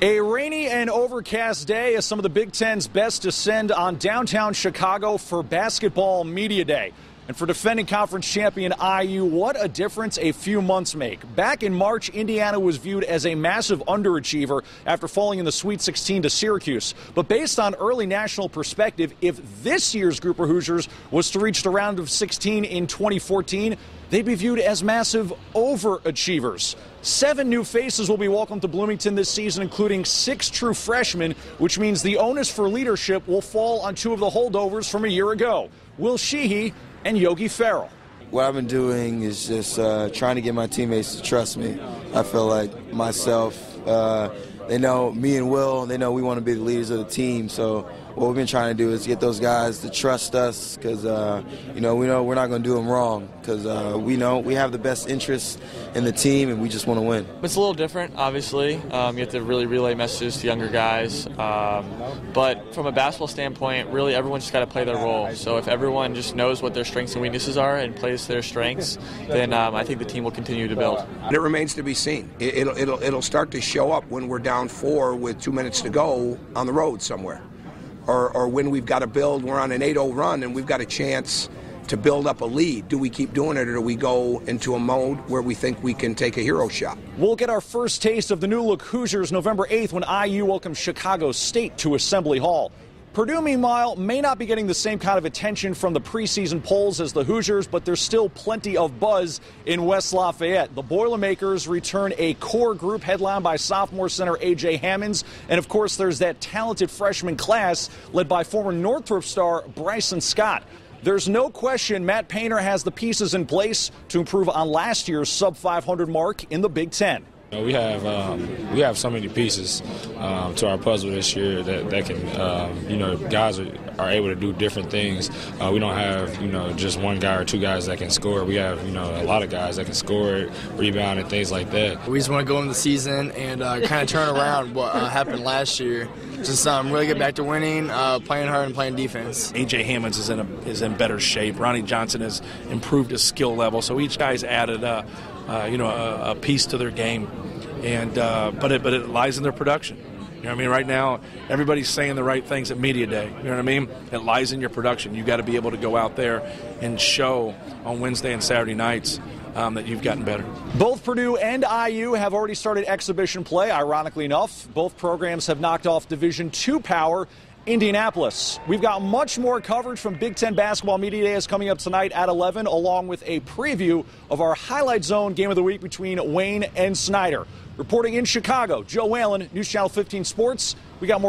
A rainy and overcast day as some of the Big Ten's best descend on downtown Chicago for Basketball Media Day. And for defending conference champion IU, what a difference a few months make. Back in March, Indiana was viewed as a massive underachiever after falling in the Sweet 16 to Syracuse. But based on early national perspective, if this year's group of Hoosiers was to reach the round of 16 in 2014, they'd be viewed as massive overachievers. Seven new faces will be welcomed to Bloomington this season, including six true freshmen, which means the onus for leadership will fall on two of the holdovers from a year ago Will Sheehey and Yogi Ferrell. What I've been doing is just uh, trying to get my teammates to trust me. I feel like myself, uh, they know me and Will, they know we want to be the leaders of the team. So what we've been trying to do is get those guys to trust us because, uh, you know, we know we're not going to do them wrong because uh, we know we have the best interests in the team and we just want to win. It's a little different, obviously. Um, you have to really relay messages to younger guys. Um, but from a basketball standpoint, really everyone's just got to play their role. So if everyone just knows what their strengths and weaknesses are and plays their strengths, then um, I think the team will continue to build. And it remains to be seen. It, will it'll, it'll start to show up when we're down four with two minutes to go on the road somewhere. Or, or when we've got to build, we're on an 8 0 run and we've got a chance to build up a lead. Do we keep doing it or do we go into a mode where we think we can take a hero shot? We'll get our first taste of the new look Hoosiers November 8th when IU welcomes Chicago State to Assembly Hall. Purdue, meanwhile, may not be getting the same kind of attention from the preseason polls as the Hoosiers, but there's still plenty of buzz in West Lafayette. The Boilermakers return a core group headlined by sophomore center A.J. Hammons. And of course, there's that talented freshman class led by former Northrop star Bryson Scott. There's no question Matt Painter has the pieces in place to improve on last year's sub 500 mark in the Big Ten. Know, we have um, we have so many pieces um, to our puzzle this year that, that can um, you know guys are, are able to do different things. Uh, we don't have you know just one guy or two guys that can score. We have you know a lot of guys that can score, rebound, and things like that. We just want to go into the season and uh, kind of turn around what uh, happened last year. Just um, really get back to winning, uh, playing hard, and playing defense. AJ Hammons is in a, is in better shape. Ronnie Johnson has improved his skill level. So each guy's added a uh, you know a, a, piece to their game, and uh, but it but it lies in their production. You know what I mean? Right now, everybody's saying the right things at media day. You know what I mean? It lies in your production. You got to be able to go out there and show on Wednesday and Saturday nights um, that you've gotten better. Both Purdue and IU have already started exhibition play. Ironically enough, both programs have knocked off Division II power Indianapolis. We've got much more coverage from Big Ten Basketball Media Day is coming up tonight at 11, along with a preview of our Highlight Zone game of the week between Wayne and Snider. Reporting in Chicago, Joe Whalen, News Channel 15 Sports. We got more.